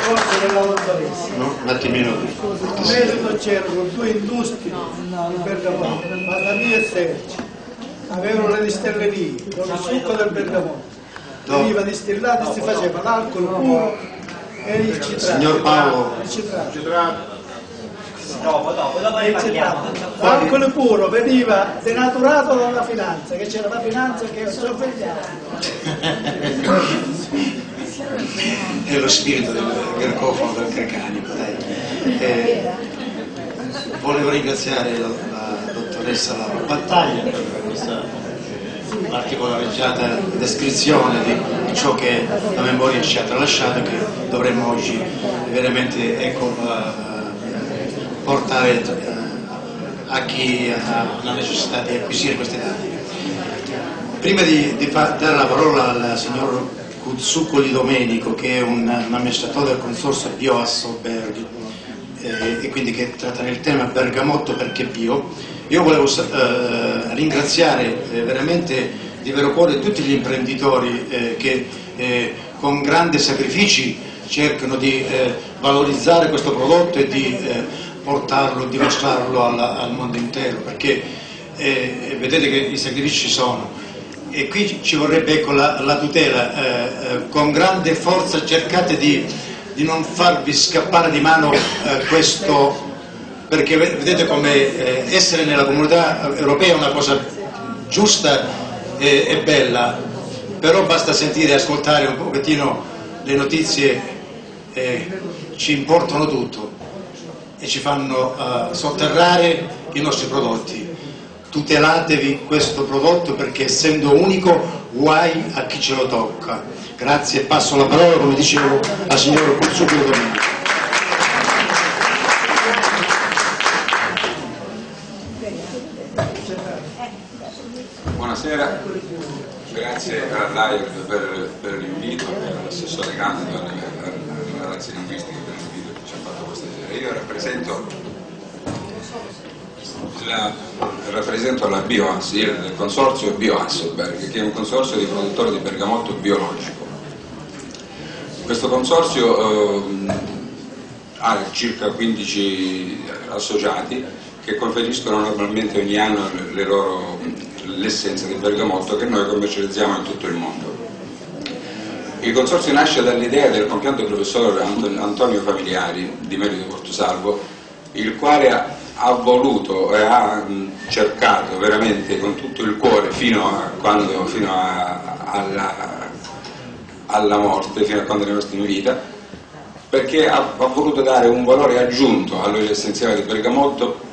discorso della dottoressa. No? Un attimino. Un medico c'era con due industrie in Bergamoto, Badamia e Serci. Avevano le distellerie con il succo del bergamotto. Veniva distillato e si faceva l'alcol puro e il citrato. Signor Paolo. Il citrato. Dopo, dopo, dopo. L'alcol puro veniva denaturato dalla finanza, che c'era la finanza che sorvegliava. È lo spirito del Garcofano, del Cacanico. Eh, volevo ringraziare la, la dottoressa Laura Battaglia per questa particolareggiata descrizione di, ciò che la memoria ci ha tralasciato e che dovremmo oggi veramente ecco, eh, portare eh, a chi ha la necessità di acquisire questi dati. Prima di, di dare la parola al signor Cuzzuccoli Domenico, che è un, un amministratore del consorzio Bioassoberg eh, e quindi che tratta il tema Bergamotto perché bio, io volevo eh, ringraziare eh, veramente di vero cuore tutti gli imprenditori eh, che eh, con grandi sacrifici cercano di eh, valorizzare questo prodotto e di portarlo, dimostrarlo alla- al mondo intero, perché vedete che i sacrifici ci sono e qui ci vorrebbe ecco, la, la tutela, eh, eh, con grande forza cercate di, di non farvi scappare di mano eh, questo, perché ve- vedete come eh, essere nella comunità europea è una cosa giusta e, e bella, però basta sentire e ascoltare un pochettino le notizie, eh, ci importano tutto e ci fanno eh, sotterrare i nostri prodotti tutelatevi questo prodotto perché essendo unico guai a chi ce lo tocca. Grazie, passo la parola come dicevo al signor Cuzzucchio Domenico. Buonasera, grazie all'AIR per, per l'invito e all'assessore Candido alle alle relazioni linguistiche per l'invito che ci ha fatto questa sera. Io rappresento la, rappresento la BioAS, il consorzio BioAssoberg, che è un consorzio di produttori di bergamotto biologico. Questo consorzio ehm, ha circa 15 associati che conferiscono normalmente ogni anno l'essenza di bergamotto che noi commercializziamo in tutto il mondo. Il consorzio nasce dall'idea del compianto professor Anton- Antonio Familiari di Merito Portosalvo, il quale ha, ha voluto e ha cercato veramente con tutto il cuore fino a quando, fino a- alla, alla morte, fino a quando è rimasto in vita, perché ha, ha voluto dare un valore aggiunto all'olio essenziale di bergamotto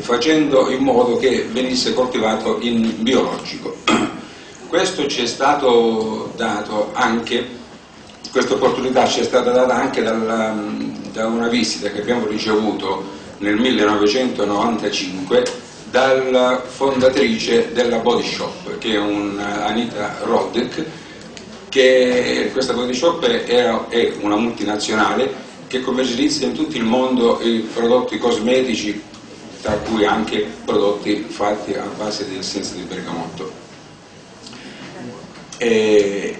facendo in modo che venisse coltivato in biologico. Questo ci è stato dato anche, questa opportunità ci è stata data anche dalla- da una visita che abbiamo ricevuto nel 1995 dalla fondatrice della Body Shop, che è un Anita Roddick, che questa body shop è, è una multinazionale che commercializza in tutto il mondo i prodotti cosmetici, tra cui anche prodotti fatti a base di essenza di bergamotto. È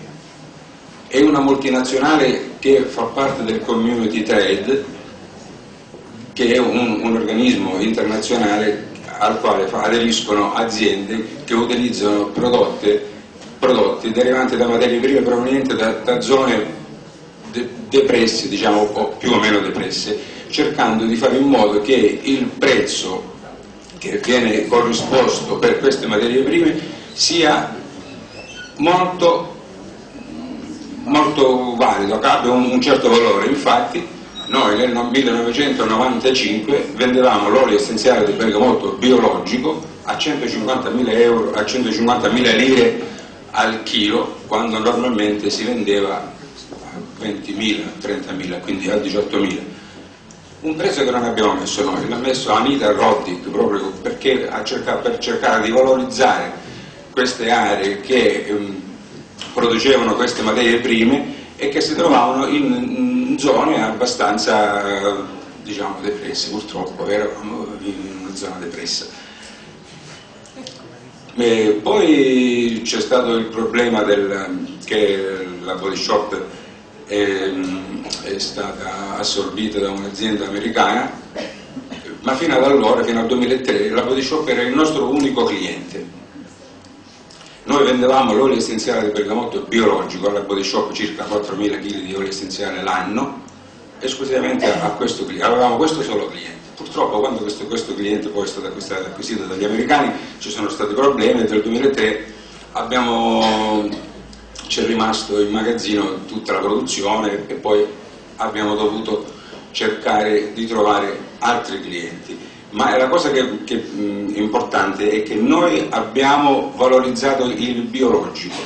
una multinazionale che fa parte del Community Trade, che è un, un organismo internazionale al quale aderiscono aziende che utilizzano prodotte- prodotti derivanti da materie prime provenienti da, da zone de- depresse, diciamo, o più o meno depresse, cercando di fare in modo che il prezzo che viene corrisposto per queste materie prime sia molto molto valido, abbia un, un certo valore. Infatti noi nel no- 1995 vendevamo l'olio essenziale di bergamotto biologico a 150.000 euro, a 150.000 lire al chilo, quando normalmente si vendeva a 20.000, 30.000, quindi a 18.000. Un prezzo che non abbiamo messo noi, l'ha messo Anita Roddick proprio perché a cerca- per cercare di valorizzare queste aree che ehm, producevano queste materie prime e che si trovavano in zone abbastanza diciamo depresse, purtroppo eravamo in una zona depressa. E poi c'è stato il problema del, che la body shop ehm, è stata assorbita da un'azienda americana, ma fino ad allora, fino al 2003, la Body Shop era il nostro unico cliente. Noi vendevamo l'olio essenziale di bergamotto biologico alla Body Shop, circa 4.000 kg di olio essenziale l'anno, esclusivamente a questo cliente, avevamo questo solo cliente. Purtroppo quando questo, questo cliente poi è stato acquistato, acquisito dagli americani ci sono stati problemi e nel 2003 abbiamo, c'è rimasto in magazzino tutta la produzione e poi abbiamo dovuto cercare di trovare altri clienti. Ma la cosa che, che mh, importante è che noi abbiamo valorizzato il biologico.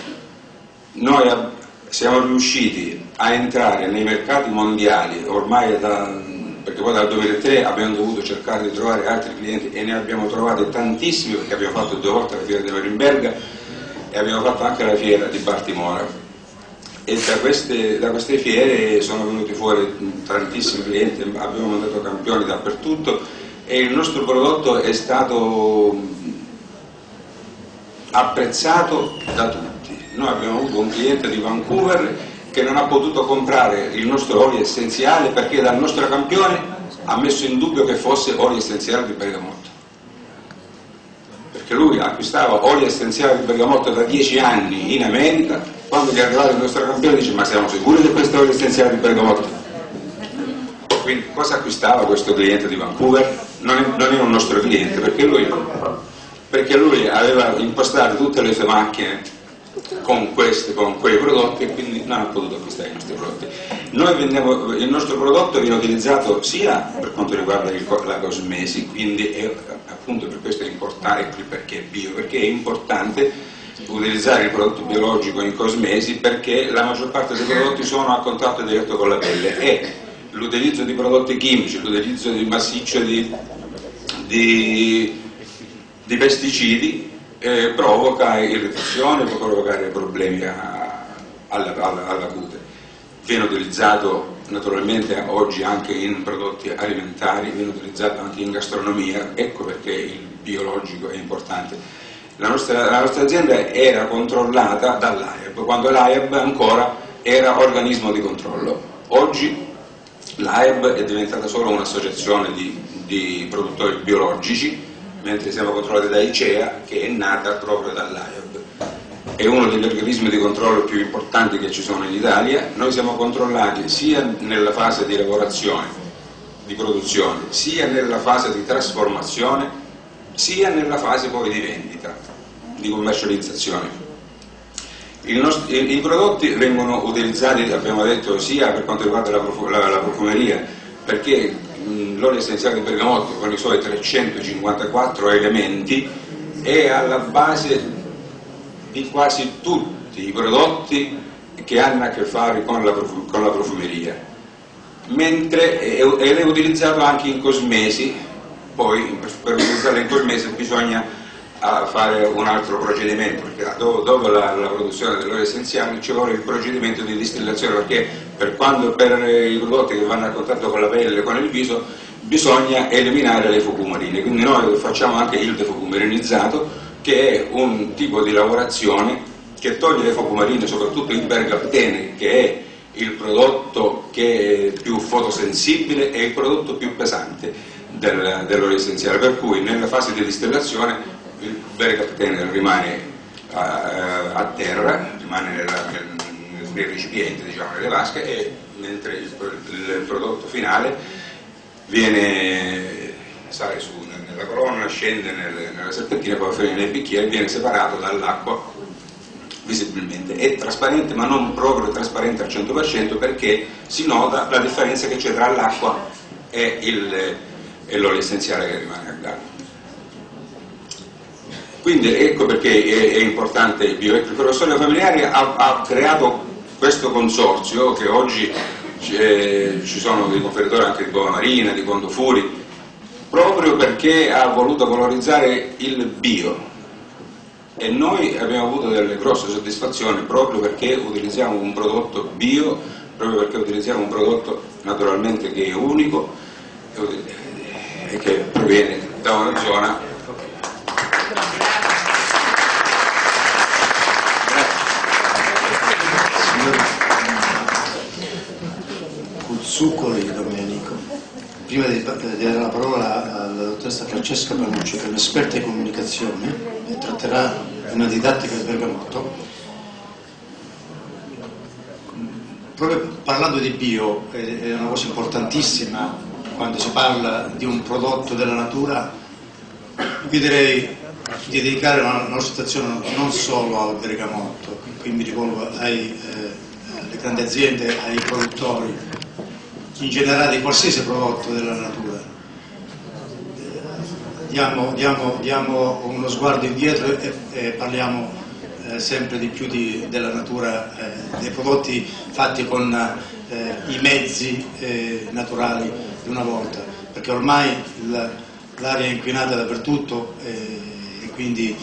Noi ab- siamo riusciti a entrare nei mercati mondiali ormai da, perché poi dal 2003 abbiamo dovuto cercare di trovare altri clienti e ne abbiamo trovati tantissimi perché abbiamo fatto due volte la fiera di Norimberga e abbiamo fatto anche la fiera di Baltimora e da queste, da queste fiere sono venuti fuori tantissimi clienti, abbiamo mandato campioni dappertutto e il nostro prodotto è stato apprezzato da tutti. Noi abbiamo avuto un cliente di Vancouver che non ha potuto comprare il nostro olio essenziale perché dal nostro campione ha messo in dubbio che fosse olio essenziale di bergamotto. Perché lui acquistava olio essenziale di bergamotto da dieci anni in America, quando gli è arrivato il nostro campione dice ma siamo sicuri che questo è olio essenziale di bergamotto? Quindi cosa acquistava questo cliente di Vancouver? Non, è, non era un nostro cliente perché lui, perché lui aveva impostato tutte le sue macchine con, questi, con quei prodotti e quindi non ha potuto acquistare i nostri prodotti. Vendiamo, il nostro prodotto viene utilizzato sia per quanto riguarda il, la cosmesi, quindi è, appunto per questo è importante, perché è bio, perché è importante utilizzare il prodotto biologico in cosmesi perché la maggior parte dei prodotti sono a contatto diretto con la pelle e l'utilizzo di prodotti chimici, l'utilizzo di massiccio di, di, di pesticidi eh, provoca irritazione, può provocare problemi a, alla, alla, alla cute. Viene utilizzato naturalmente oggi anche in prodotti alimentari, viene utilizzato anche in gastronomia, ecco perché il biologico è importante. La nostra, la nostra azienda era controllata dall'AIAB, quando l'AIAB ancora era organismo di controllo. Oggi l'AIAB è diventata solo un'associazione di, di produttori biologici, mentre siamo controllati da ICEA che è nata proprio dall'AIAB. È uno degli organismi di controllo più importanti che ci sono in Italia. Noi siamo controllati sia nella fase di lavorazione, di produzione, sia nella fase di trasformazione, sia nella fase poi di vendita, di commercializzazione. I, prodotti vengono utilizzati, abbiamo detto, sia per quanto riguarda la, la, la profumeria, perché l'olio essenziale di bergamotto con i suoi 354 elementi è alla base di quasi tutti i prodotti che hanno a che fare con la, con la profumeria, mentre è, è utilizzato anche in cosmesi, poi per utilizzarlo in cosmesi bisogna fare un altro procedimento, perché dopo, la, la, produzione dell'olio essenziale ci vuole il procedimento di distillazione, perché per, quando, per i prodotti che vanno a contatto con la pelle e con il viso bisogna eliminare le fucumarine, quindi noi facciamo anche il defucumarinizzato che è un tipo di lavorazione che toglie le focumarine, soprattutto il bergaptene che è il prodotto che è più fotosensibile e il prodotto più pesante del, dell'olio essenziale, per cui nella fase di distillazione il bergaptene rimane a, a terra, rimane nella, nel, nel, recipiente, diciamo, nelle vasche, e mentre il, il prodotto finale viene, sale su nella colonna, scende nel, nella serpentina, poi finire nel bicchiere viene separato dall'acqua visibilmente. È trasparente ma non proprio trasparente al 100% perché si nota la differenza che c'è tra l'acqua e, l'olio essenziale che rimane a galla. Quindi ecco perché è, è importante il bio. Il professore Familiari ha, ha creato questo consorzio che oggi ci sono dei conferitori anche di Bova Marina, di Conto Furi, proprio perché ha voluto valorizzare il bio e noi abbiamo avuto delle grosse soddisfazioni proprio perché utilizziamo un prodotto bio, proprio perché utilizziamo un prodotto naturalmente che è unico e che proviene da una zona Zuccoli Domenico. Prima di, di dare la parola alla dottoressa Francesca Panuccio, che è un'esperta in comunicazione e tratterà una didattica del bergamotto, proprio parlando di bio, è una cosa importantissima quando si parla di un prodotto della natura, vi direi di dedicare la nostra attenzione non solo al bergamotto, qui mi rivolgo ai, eh, alle grandi aziende, ai produttori, in generale di qualsiasi prodotto della natura. Diamo, diamo, diamo uno sguardo indietro e, e parliamo eh, sempre di più di, della natura, eh, dei prodotti fatti con eh, i mezzi eh, naturali di una volta, perché ormai l'aria è inquinata dappertutto eh, quindi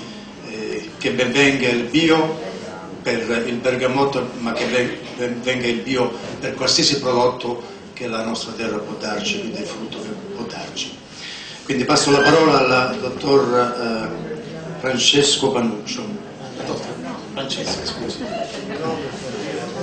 eh, che ben venga il bio per il bergamotto, ma che ben venga il bio per qualsiasi prodotto che la nostra terra può darci, quindi il frutto che può darci. Quindi passo la parola al dottor eh, Francesco Panuccio. Francesca, scusi.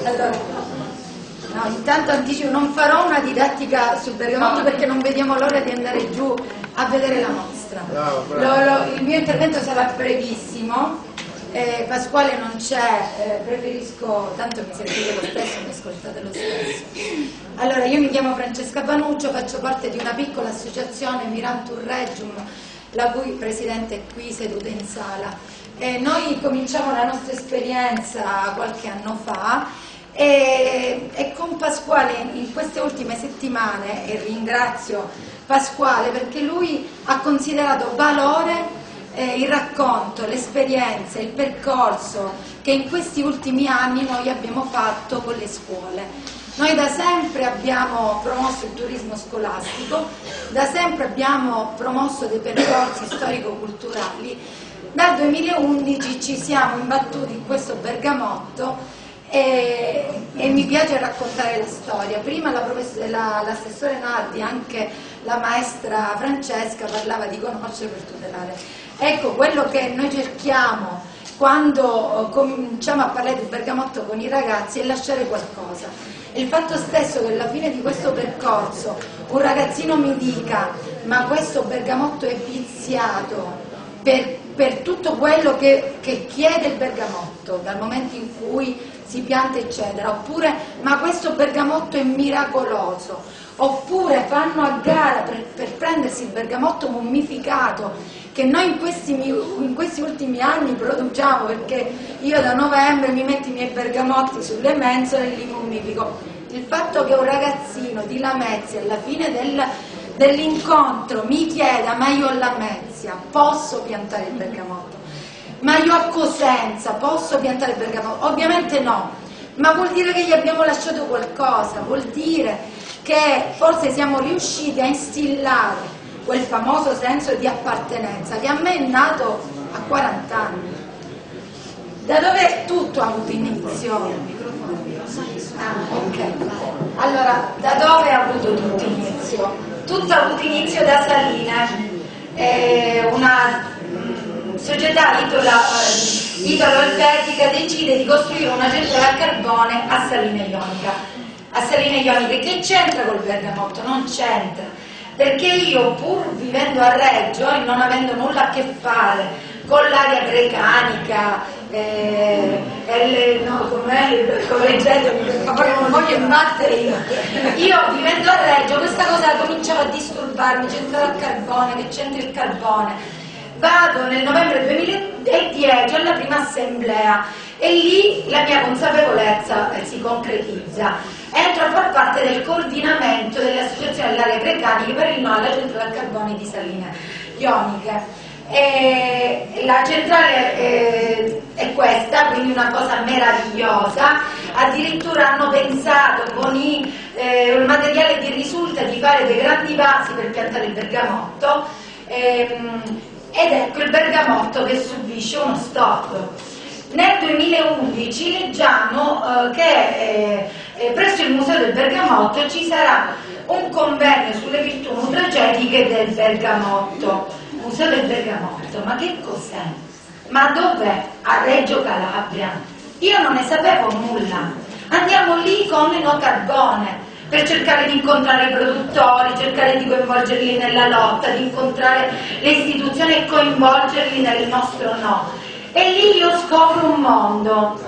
Allora, no, intanto anticipo, non farò una didattica sul bergamotto perché non vediamo l'ora di andare giù a vedere la mostra. Bravo, bravo. Lo, lo, il mio intervento sarà brevissimo. Eh, Pasquale non c'è, eh, preferisco, tanto mi sentite lo stesso, mi ascoltate lo stesso. Allora, io mi chiamo Francesca Panuccio, faccio parte di una piccola associazione Mirantur Regium, la cui presidente è qui seduta in sala. Eh, noi cominciamo la nostra esperienza qualche anno fa e, e con Pasquale in queste ultime settimane, e ringrazio Pasquale perché lui ha considerato valore eh, il racconto, l'esperienza, il percorso che in questi ultimi anni noi abbiamo fatto con le scuole. Noi da sempre abbiamo promosso il turismo scolastico, da sempre abbiamo promosso dei percorsi storico-culturali, dal 2011 ci siamo imbattuti in questo bergamotto e, e, mi piace raccontare la storia. Prima l'assessore la, Nardi, anche la maestra Francesca, parlava di conoscere per tutelare. Ecco, quello che noi cerchiamo quando eh, cominciamo a parlare di bergamotto con i ragazzi è lasciare qualcosa. il fatto stesso che alla fine di questo percorso un ragazzino mi dica ma questo bergamotto è viziato per, per tutto quello che, che chiede il bergamotto, dal momento in cui si pianta eccetera, oppure ma questo bergamotto è miracoloso, oppure fanno a gara per, per prendersi il bergamotto mummificato che noi in questi, in questi, ultimi anni produciamo perché io da novembre mi metto i miei bergamotti sulle mensole e li mummifico. Il fatto che un ragazzino di Lamezia alla fine del, dell'incontro mi chieda ma io ho Lamezia, posso piantare il bergamotto? ma io a Cosenza posso piantare il bergamotto? Ovviamente no, ma vuol dire che gli abbiamo lasciato qualcosa, vuol dire che forse siamo riusciti a instillare quel famoso senso di appartenenza che a me è nato a 40 anni. Da dove tutto ha avuto inizio? Ah, ok. Allora, da dove ha avuto tutto inizio? Tutto ha avuto inizio da Saline, eh, una società italo-elvetica decide di costruire una centrale a carbone a Salina Ionica. A Salina Ionica che c'entra col bergamotto? Non c'entra, perché io pur vivendo a Reggio e non avendo nulla a che fare con l'aria grecanica, eh, le, no, com'è, correggetemi non voglio imbattere io. Io vivendo a Reggio questa cosa cominciava a disturbarmi, centrale a carbone, che c'entra il carbone vado nel novembre 2010 alla prima assemblea e lì la mia consapevolezza si concretizza. Entro a far parte del coordinamento delle associazioni dell'area grecanica per il no alla centrale carbone di Saline Ioniche. E la centrale eh, è questa, quindi una cosa meravigliosa. Addirittura hanno pensato con i, eh, il materiale di risulta di fare dei grandi vasi per piantare il bergamotto. Ehm, ed ecco il bergamotto che subisce uno stop. Nel 2011 leggiamo eh, che eh, eh, presso il Museo del Bergamotto ci sarà un convegno sulle virtù nutrageniche del bergamotto. Museo del Bergamotto, ma che cos'è? Ma dov'è? A Reggio Calabria. Io non ne sapevo nulla. Andiamo lì con il no carbone per cercare di incontrare i produttori, cercare di coinvolgerli nella lotta, di incontrare le istituzioni e coinvolgerli nel nostro no. E lì io scopro un mondo,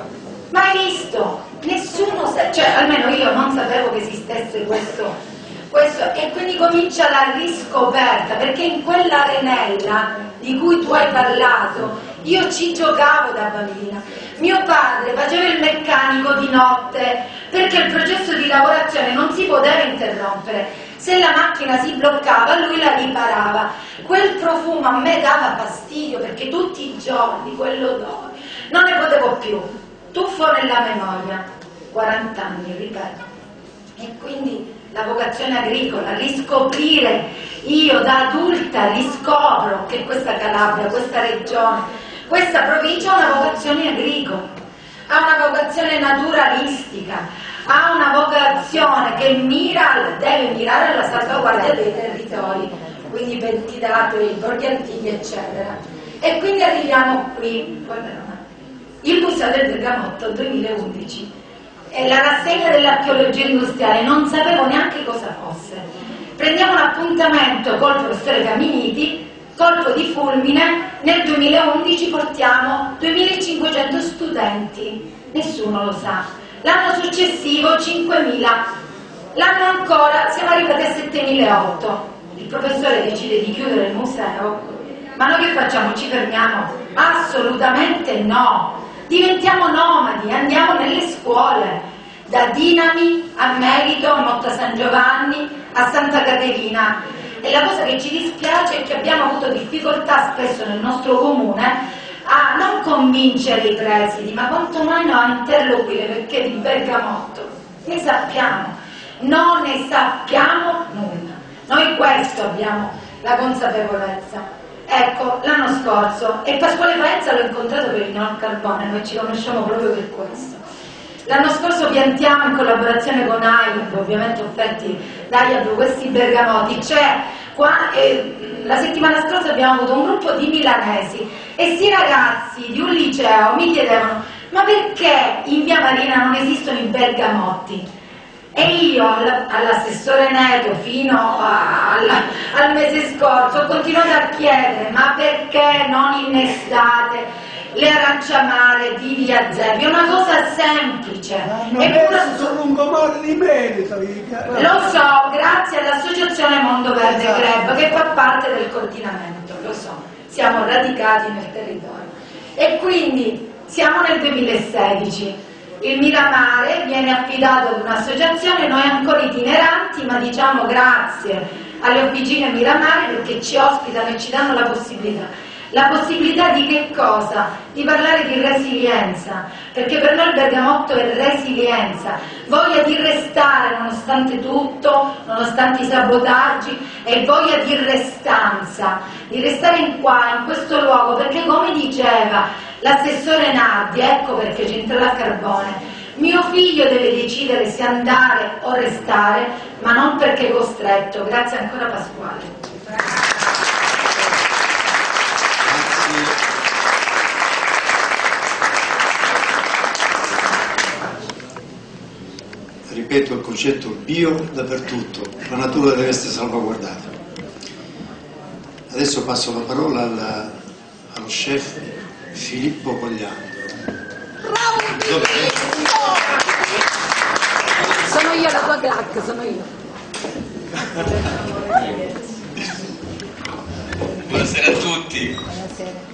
mai visto, nessuno, sa, cioè almeno io non sapevo che esistesse questo, questo, e quindi comincia la riscoperta, perché in quell'arenella di cui tu hai parlato, io ci giocavo da bambina. Mio padre faceva il meccanico di notte perché il processo di lavorazione non si poteva interrompere. Se la macchina si bloccava, lui la riparava. Quel profumo a me dava fastidio perché tutti i giorni quell'odore non ne potevo più. Tuffo nella memoria, 40 anni, ripeto. E quindi la vocazione agricola, riscoprire, io da adulta riscopro che questa Calabria, questa regione, questa provincia ha una vocazione agricola, ha una vocazione naturalistica, ha una vocazione che mira, deve mirare alla salvaguardia dei territori, quindi Pentidate, i borghi antichi, eccetera. E quindi arriviamo qui, il Museo del Bergamotto 2011 e la rassegna dell'archeologia industriale non sapevo neanche cosa fosse. Prendiamo un appuntamento col professore Caminiti, colpo di fulmine, nel 2011 portiamo 2500 studenti, nessuno lo sa. L'anno successivo 5.000, l'anno ancora siamo arrivati a 7.008. Il professore decide di chiudere il museo, ma noi che facciamo? Ci fermiamo? Assolutamente no! Diventiamo nomadi, andiamo nelle scuole, da Dinami a Merito, a Motta San Giovanni, a Santa Caterina. E la cosa che ci dispiace è che abbiamo avuto difficoltà spesso nel nostro comune a non convincere i presidi, ma quanto meno a interloquire perché di Bergamotto ne sappiamo, non ne sappiamo nulla. Noi questo abbiamo la consapevolezza. Ecco, l'anno scorso, e Pasquale Paenza l'ho incontrato per il non carbone, noi ci conosciamo proprio per questo. L'anno scorso piantiamo in collaborazione con AIB, ovviamente offerti da AIB, questi bergamoti. C'è, qua, eh, la settimana scorsa abbiamo avuto un gruppo di milanesi e questi ragazzi di un liceo mi chiedevano ma perché in via Marina non esistono i bergamotti? E io all'assessore Neto fino a, alla, al mese scorso ho continuato a chiedere ma perché non innestate le aranciamare di via Zebbi? È una cosa semplice. Ma Eppure sono un comune di merito. Lo so, grazie all'associazione Mondo Verde esatto. Club che fa parte del coordinamento, lo so, siamo radicati nel territorio. E quindi siamo nel 2016 il Miramare viene affidato ad un'associazione, noi ancora itineranti, ma diciamo grazie alle officine Miramare perché ci ospitano e ci danno la possibilità. La possibilità di che cosa? Di parlare di resilienza, perché per noi il bergamotto è resilienza, voglia di restare nonostante tutto, nonostante i sabotaggi e voglia di restanza, di restare in qua, in questo luogo, perché come diceva L'assessore Nardi, ecco perché c'entra la Carbone, mio figlio deve decidere se andare o restare, ma non perché costretto. Grazie ancora Pasquale. Ripeto il concetto bio dappertutto, la natura deve essere salvaguardata. Adesso passo la parola alla, allo chef Filippo Cogliano. Bravo Sono io la tua clac, sono io. Buonasera a tutti.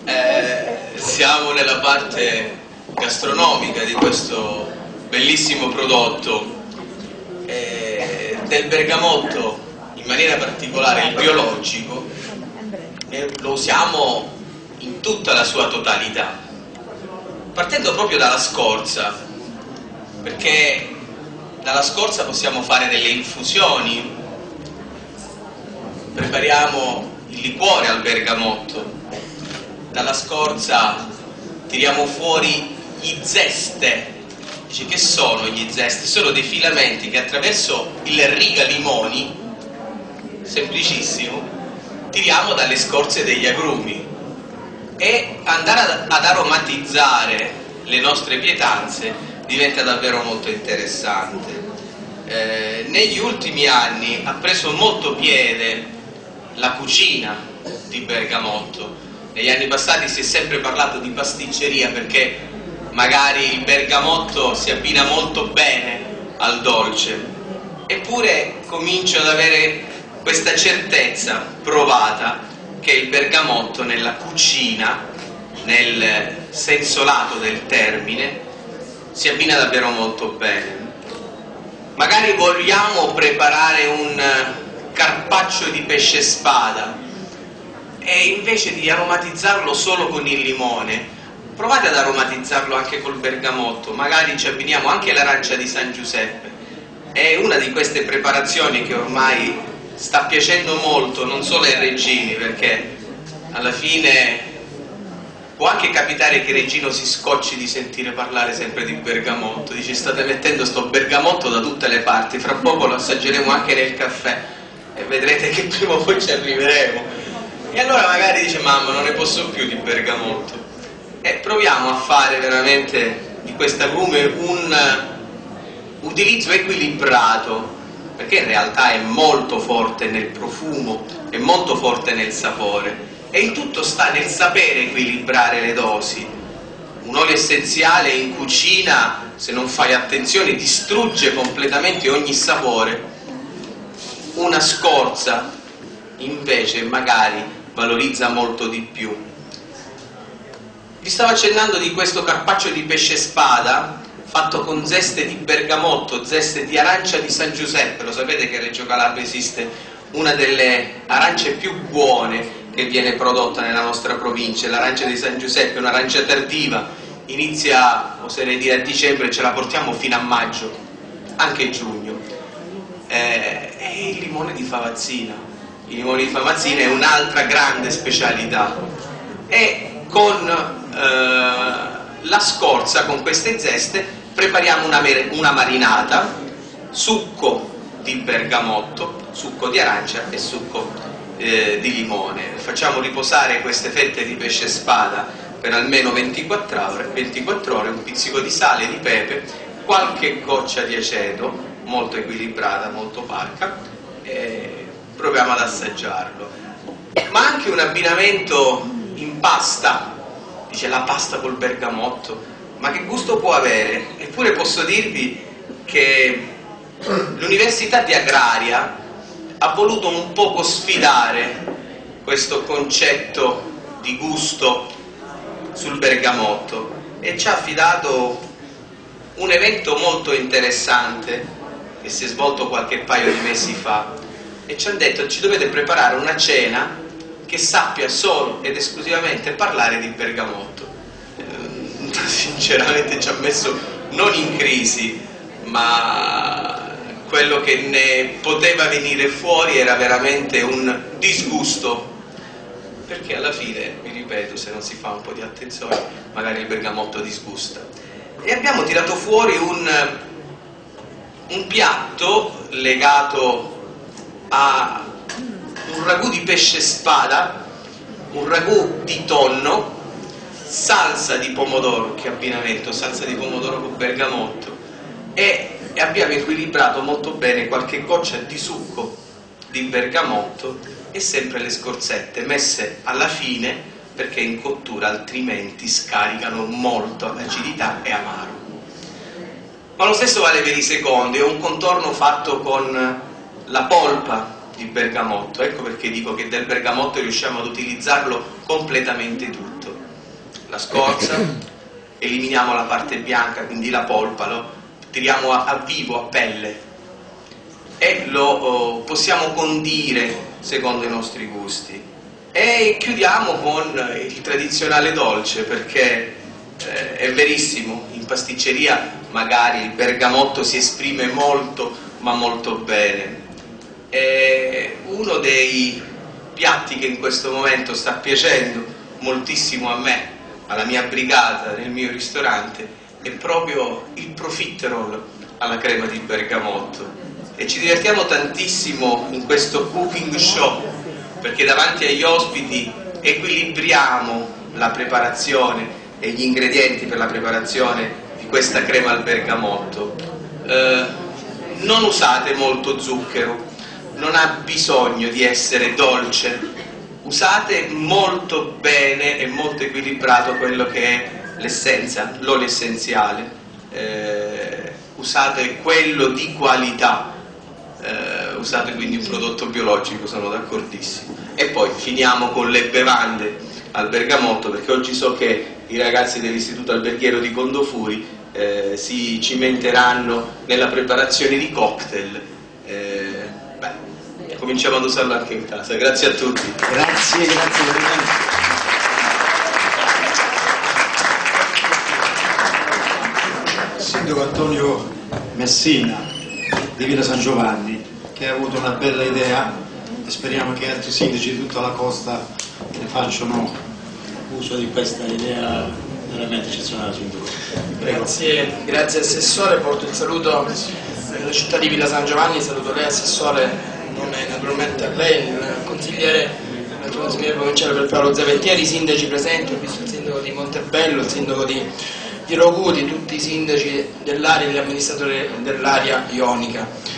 Eh, siamo nella parte gastronomica di questo bellissimo prodotto eh, del bergamotto, in maniera particolare il biologico, e lo usiamo in tutta la sua totalità, partendo proprio dalla scorza, perché dalla scorza possiamo fare delle infusioni, prepariamo il liquore al bergamotto, dalla scorza tiriamo fuori gli zeste. Dice che sono gli zesti? Sono dei filamenti che attraverso il riga limoni, semplicissimo, tiriamo dalle scorze degli agrumi e andare ad, aromatizzare le nostre pietanze diventa davvero molto interessante. eh, negli ultimi anni ha preso molto piede la cucina di Bergamotto. Negli anni passati si è sempre parlato di pasticceria perché magari il bergamotto si abbina molto bene al dolce, eppure comincio ad avere questa certezza provata che il bergamotto nella cucina, nel senso lato del termine, si abbina davvero molto bene. Magari vogliamo preparare un carpaccio di pesce spada e invece di aromatizzarlo solo con il limone, provate ad aromatizzarlo anche col bergamotto, magari ci abbiniamo anche l'arancia di San Giuseppe. È una di queste preparazioni che ormai sta piacendo molto, non solo ai regini, perché alla fine può anche capitare che Regino si scocci di sentire parlare sempre di bergamotto, dice state mettendo sto bergamotto da tutte le parti, fra poco lo assaggeremo anche nel caffè e vedrete che prima o poi ci arriveremo. E allora magari dice mamma non ne posso più di bergamotto e proviamo a fare veramente di questo agrume un utilizzo equilibrato perché in realtà è molto forte nel profumo, è molto forte nel sapore e il tutto sta nel sapere equilibrare le dosi. Un olio essenziale in cucina, se non fai attenzione, distrugge completamente ogni sapore. Una scorza invece magari valorizza molto di più. Vi stavo accennando di questo carpaccio di pesce spada fatto con zeste di bergamotto, zeste di arancia di San Giuseppe. Lo sapete che a Reggio Calabria esiste una delle arance più buone che viene prodotta nella nostra provincia, l'arancia di San Giuseppe, un'arancia tardiva, inizia, oserei dire, a dicembre, ce la portiamo fino a maggio, anche giugno. Eh, e il limone di Favazzina, il limone di Favazzina è un'altra grande specialità. E con eh, la scorza con queste zeste prepariamo una, una marinata, succo di bergamotto, succo di arancia e succo eh, di limone. Facciamo riposare queste fette di pesce spada per almeno 24 ore, 24 ore un pizzico di sale, di pepe, qualche goccia di aceto, molto equilibrata, molto parca, e proviamo ad assaggiarlo. Ma anche un abbinamento in pasta, dice la pasta col bergamotto, ma che gusto può avere? Eppure posso dirvi che l'Università di Agraria ha voluto un poco sfidare questo concetto di gusto sul bergamotto e ci ha affidato un evento molto interessante che si è svolto qualche paio di mesi fa. E ci hanno detto ci dovete preparare una cena che sappia solo ed esclusivamente parlare di bergamotto sinceramente ci ha messo non in crisi, ma quello che ne poteva venire fuori era veramente un disgusto, perché alla fine, vi ripeto, se non si fa un po' di attenzione, magari il bergamotto disgusta. E abbiamo tirato fuori un, un piatto legato a un ragù di pesce spada, un ragù di tonno, salsa di pomodoro, che abbinamento, salsa di pomodoro con bergamotto e, e abbiamo equilibrato molto bene qualche goccia di succo di bergamotto e sempre le scorzette messe alla fine perché in cottura altrimenti scaricano molto l'acidità e amaro. Ma lo stesso vale per i secondi, è un contorno fatto con la polpa di bergamotto, ecco perché dico che del bergamotto riusciamo ad utilizzarlo completamente tutto la scorza, eliminiamo la parte bianca, quindi la polpa, lo tiriamo a, a vivo, a pelle e lo oh, possiamo condire secondo i nostri gusti. E chiudiamo con il tradizionale dolce perché eh, è verissimo, in pasticceria magari il bergamotto si esprime molto ma molto bene. È uno dei piatti che in questo momento sta piacendo moltissimo a me alla mia brigata, nel mio ristorante, è proprio il profiterol alla crema di bergamotto. E ci divertiamo tantissimo in questo cooking show, perché davanti agli ospiti equilibriamo la preparazione e gli ingredienti per la preparazione di questa crema al bergamotto. Eh, non usate molto zucchero, non ha bisogno di essere dolce, usate molto bene e molto equilibrato quello che è l'essenza, l'olio essenziale, eh, usate quello di qualità, eh, usate quindi un prodotto biologico, sono d'accordissimo. E poi finiamo con le bevande al bergamotto perché oggi so che i ragazzi dell'istituto alberghiero di Condofuri eh, si cimenteranno nella preparazione di cocktail. Eh, cominciamo ad usarlo anche in casa. Grazie a tutti. Grazie, grazie veramente. Sindaco Antonio Messina di Villa San Giovanni che ha avuto una bella idea e speriamo che altri sindaci di tutta la costa ne facciano uso di questa idea veramente eccezionale sindaco. Grazie, grazie Assessore, porto il saluto della città di Villa San Giovanni, saluto lei Assessore, nome naturalmente a lei, il consigliere, il consigliere provinciale per Paolo Zaventieri, i sindaci presenti, ho visto il sindaco di Montebello, il sindaco di, di Roguti, tutti i sindaci dell'area e gli amministratori dell'area ionica.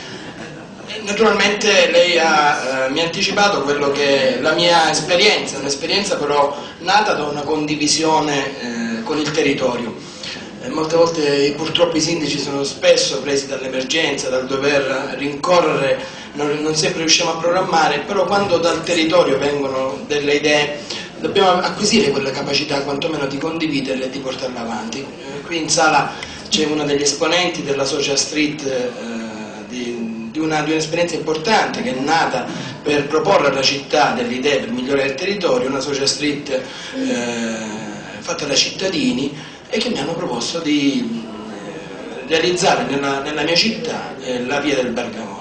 Naturalmente lei ha, eh, mi ha anticipato quello che è la mia esperienza, un'esperienza però nata da una condivisione eh, con il territorio. Eh, molte volte purtroppo i sindaci sono spesso presi dall'emergenza, dal dover rincorrere, non, non sempre riusciamo a programmare, però quando dal territorio vengono delle idee dobbiamo acquisire quella capacità quantomeno di condividerle e di portarle avanti. Eh, qui in sala c'è uno degli esponenti della Social Street eh, di, di, un'esperienza importante che è nata per proporre alla città delle idee per migliorare il territorio, una social street eh, fatta da cittadini e che mi hanno proposto di eh, realizzare nella, nella mia città eh, la via del Bergamotto.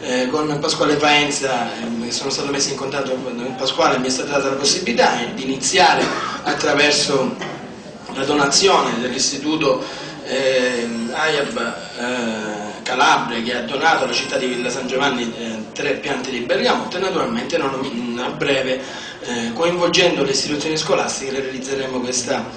Eh, con Pasquale Paenza eh, sono stato messo in contatto con Pasquale mi è stata data la possibilità di iniziare attraverso la donazione dell'istituto eh, AIAB eh, Calabria che ha donato alla città di Villa San Giovanni eh, tre piante di bergamotto e naturalmente non, a breve eh, coinvolgendo le istituzioni scolastiche realizzeremo questa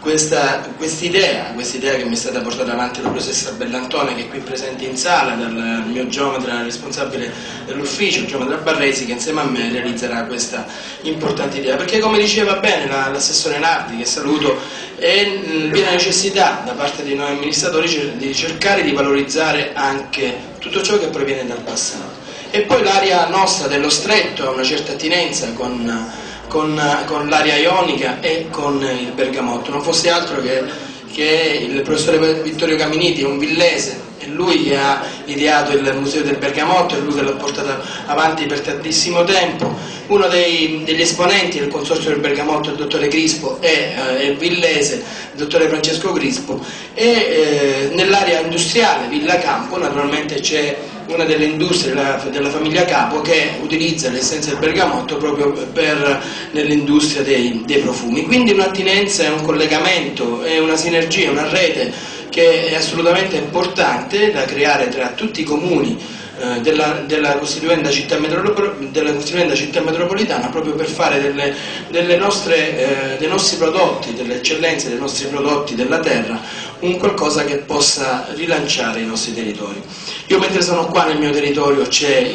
questa idea, quest idea che mi è stata portata avanti dalla professoressa Bellantone che è qui presente in sala, dal mio geometra responsabile dell'ufficio, il geometra Barresi, che insieme a me realizzerà questa importante idea. Perché come diceva bene l'assessore Nardi, che saluto, è piena necessità da parte di noi amministratori di cercare di valorizzare anche tutto ciò che proviene dal passato. E poi l'area nostra dello stretto ha una certa attinenza con con, con l'area ionica e con il bergamotto, non fosse altro che, che il professore Vittorio Caminiti, un villese, è lui che ha ideato il Museo del Bergamotto, è lui che l'ha portato avanti per tantissimo tempo. Uno dei, degli esponenti del Consorzio del Bergamotto, il dottore Grispo, è, eh, il villese, il dottore Francesco Grispo, e eh, nell'area industriale, Villa Campo, naturalmente c'è una delle industrie della, della, famiglia Capo che utilizza l'essenza del bergamotto proprio per, nell'industria dei, dei, profumi. Quindi un'attinenza, un collegamento, è una sinergia, una rete che è assolutamente importante da creare tra tutti i comuni eh, della, della, costituenda della, costituenda città metropolitana proprio per fare delle, delle nostre, eh, dei nostri prodotti, delle eccellenze dei nostri prodotti della terra un qualcosa che possa rilanciare i nostri territori. Io mentre sono qua nel mio territorio c'è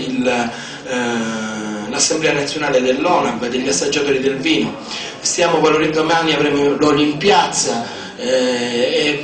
eh, l'Assemblea nazionale dell'ONAB, degli assaggiatori del vino, stiamo domani avremo l'olio in piazza, eh,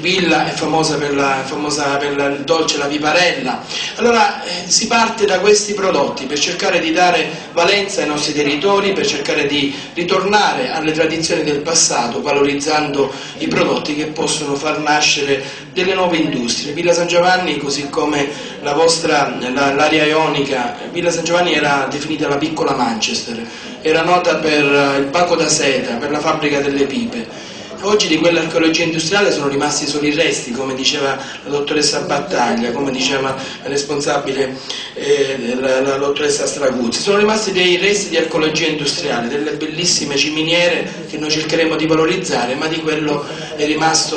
Villa è famosa per, la, famosa per la, il dolce, la viparella. Allora eh, si parte da questi prodotti per cercare di dare valenza ai nostri territori, per cercare di ritornare alle tradizioni del passato, valorizzando i prodotti che possono far nascere delle nuove industrie. Villa San Giovanni, così come la vostra, la, l'area ionica, Villa San Giovanni era definita la piccola Manchester, era nota per il baco da seta, per la fabbrica delle pipe Oggi di quell'archeologia industriale sono rimasti solo i resti, come diceva la dottoressa Battaglia, come diceva la responsabile eh, la, la, dottoressa Straguzzi, sono rimasti dei resti di archeologia industriale, delle bellissime ciminiere che noi cercheremo di valorizzare, ma di quello è,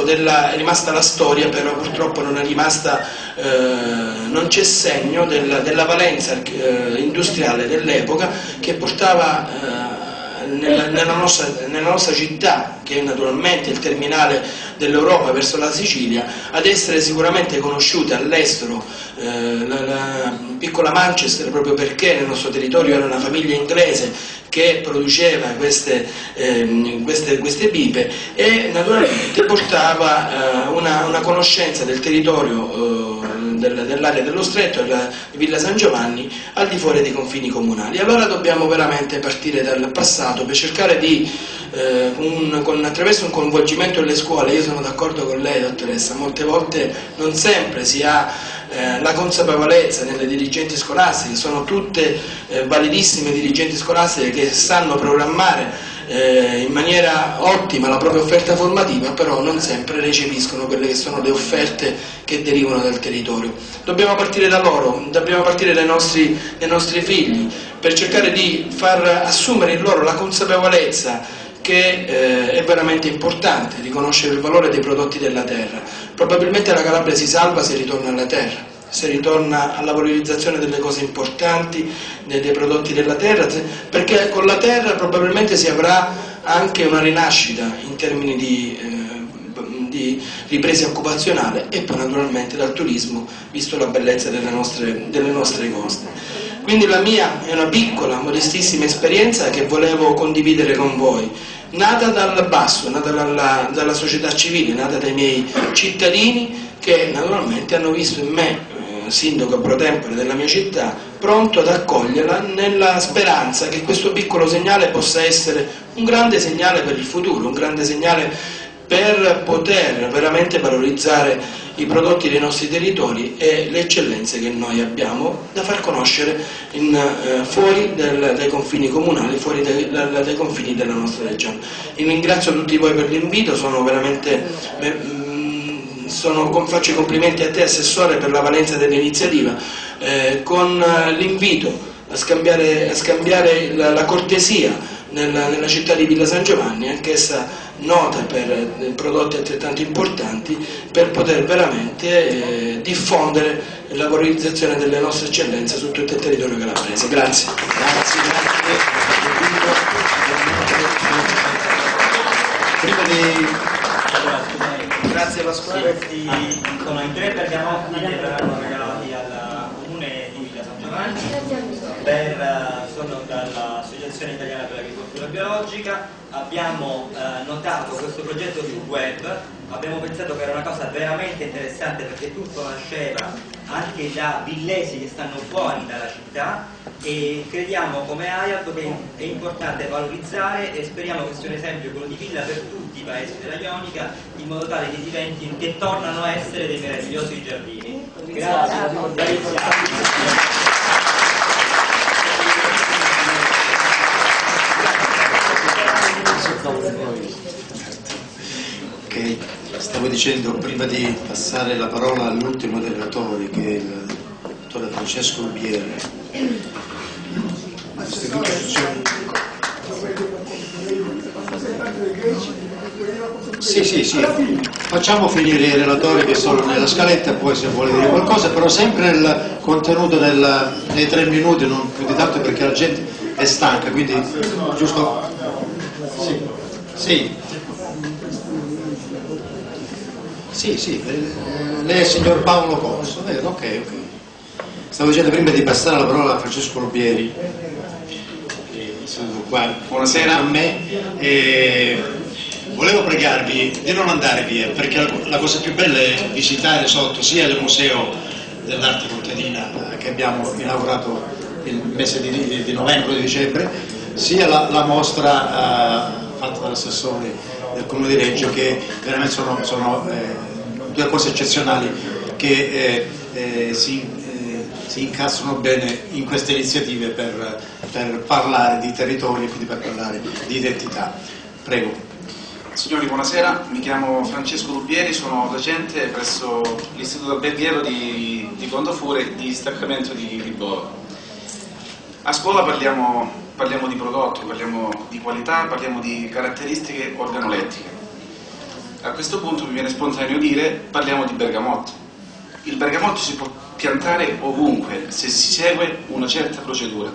della, è rimasta la storia, però purtroppo non è rimasta, eh, non c'è segno della, della valenza eh, industriale dell'epoca che portava eh, nella, nella, nostra, nella, nostra, città, che è naturalmente il terminale dell'Europa verso la Sicilia, ad essere sicuramente conosciute all'estero, eh, la, la piccola Manchester proprio perché nel nostro territorio era una famiglia inglese che produceva queste, ehm, queste, queste bipe e naturalmente portava eh, una, una, conoscenza del territorio eh, del, dell'area dello stretto, della Villa San Giovanni, al di fuori dei confini comunali. Allora dobbiamo veramente partire dal passato per cercare di, eh, un, con, attraverso un coinvolgimento delle scuole, io sono d'accordo con lei dottoressa, molte volte non sempre si ha eh, la consapevolezza nelle dirigenti scolastiche, sono tutte eh, validissime dirigenti scolastiche che sanno programmare eh, in maniera ottima la propria offerta formativa, però non sempre recepiscono quelle che sono le offerte che derivano dal territorio. Dobbiamo partire da loro, dobbiamo partire dai nostri, dai nostri figli, per cercare di far assumere in loro la consapevolezza che eh, è veramente importante riconoscere il valore dei prodotti della terra. Probabilmente la Calabria si salva se ritorna alla terra si ritorna alla valorizzazione delle cose importanti, dei, dei prodotti della terra, perché con la terra probabilmente si avrà anche una rinascita in termini di, eh, di ripresa occupazionale e poi naturalmente dal turismo, visto la bellezza delle nostre, delle nostre coste. Quindi la mia è una piccola, modestissima esperienza che volevo condividere con voi, nata dal basso, nata dalla, dalla società civile, nata dai miei cittadini che naturalmente hanno visto in me sindaco pro tempore della mia città, pronto ad accoglierla nella speranza che questo piccolo segnale possa essere un grande segnale per il futuro, un grande segnale per poter veramente valorizzare i prodotti dei nostri territori e le eccellenze che noi abbiamo da far conoscere in, eh, fuori del, dai confini comunali, fuori dai, dai, confini della nostra regione. E ringrazio tutti voi per l'invito, sono veramente... Sono, faccio i complimenti a te Assessore per la valenza dell'iniziativa, eh, con eh, l'invito a scambiare, a scambiare la, la, cortesia nella, nella, città di Villa San Giovanni, anch'essa nota per eh, prodotti altrettanto importanti, per poter veramente eh, diffondere la valorizzazione delle nostre eccellenze su tutto il territorio calabrese. Grazie. Grazie, grazie. Prima di Grazie Pasquale. sono i tre bergamotti che verranno regalati al comune di Villa San Giovanni per, eh, sono dall'Associazione Italiana per l'Agricoltura Biologica. Abbiamo eh, notato questo progetto sul web, abbiamo pensato che era una cosa veramente interessante perché tutto nasceva anche da villesi che stanno fuori dalla città e crediamo come AIAP che è importante valorizzare e speriamo che sia un esempio quello di Villa per tutti i paesi della Ionica in modo tale che diventi, che tornano a essere dei meravigliosi giardini. Grazie. Ok, stavo dicendo prima di passare la parola all'ultimo dei relatori che è il dottore Francesco Rubiere sì, sì, sì. Facciamo finire i relatori che sono nella scaletta, poi se vuole dire qualcosa, però sempre nel contenuto del, dei tre minuti, non più di tanto perché la gente è stanca, quindi giusto? Sì. Sì. Sì, sì, lei è il signor Paolo Corso, vero? Ok, ok. Stavo dicendo prima di passare la parola a Francesco Rubieri qua, buonasera a me. E volevo pregarvi di non andare via, perché la cosa più bella è visitare sotto sia il museo dell'arte contadina che abbiamo inaugurato il mese di, di novembre o di dicembre, sia la, la mostra uh, fatta dall'assessore del Comune di Reggio, che veramente sono, sono eh, due cose eccezionali che eh, eh, si si incastrano bene in queste iniziative per, per parlare di territorio e quindi per parlare di identità. Prego. Signori, buonasera, mi chiamo Francesco Rubieri, sono docente presso l'Istituto Alberghiero di, di Condofure di staccamento di, di. A scuola parliamo, parliamo di prodotti, parliamo di qualità, parliamo di caratteristiche organolettiche. A questo punto mi viene spontaneo dire parliamo di bergamotto. Il bergamotto si può piantare ovunque se si segue una certa procedura,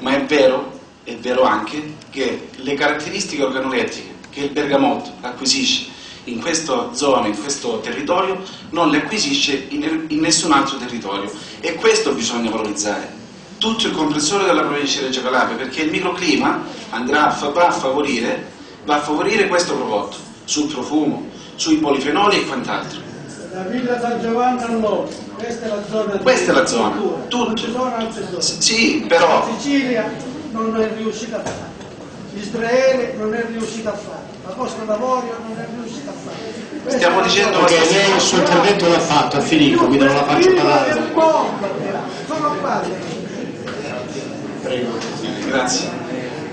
ma è vero, è vero anche che le caratteristiche organolettiche che il bergamotto acquisisce in questa zona, in questo territorio, non le acquisisce in, in nessun altro territorio e questo bisogna valorizzare tutto il comprensorio della provincia di Reggio Calabria perché il microclima andrà a, va a favorire, va a favorire questo prodotto sul profumo, sui polifenoli e quant'altro. Da Villa San Giovanni a Lodi, questa è la zona Questa è la zona, tutto. Sono. Sì, però La Sicilia non è riuscita a fare, Israele non è riuscita a fare, la Costa d'Avorio non è riuscita a fare. Questa Stiamo la dicendo zona- Ok, lei il suo intervento l'ha fatto, ha finito, quindi non la faccio parlare. del mondo! Qua. Grazie.